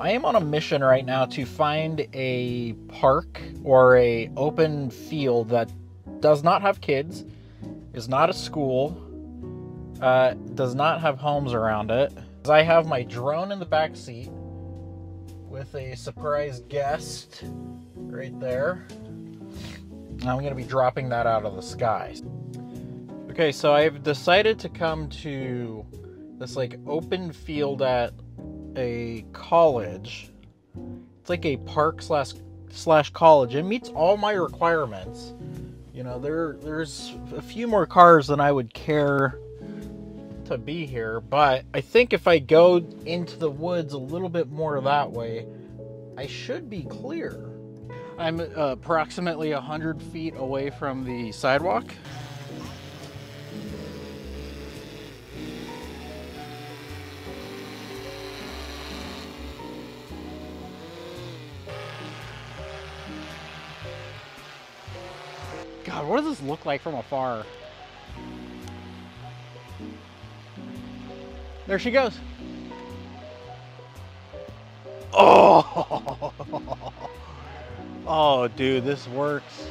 I am on a mission right now to find a park or a open field that does not have kids, is not a school, uh, does not have homes around it. I have my drone in the back seat with a surprise guest right there. I'm going to be dropping that out of the sky. Okay, so I've decided to come to this like open field at a college. It's like a park slash slash college. It meets all my requirements. You know, there there's a few more cars than I would care to be here, but I think if I go into the woods a little bit more that way, I should be clear. I'm uh, approximately 100 feet away from the sidewalk. God, what does this look like from afar? There she goes. Oh, oh, dude, this works.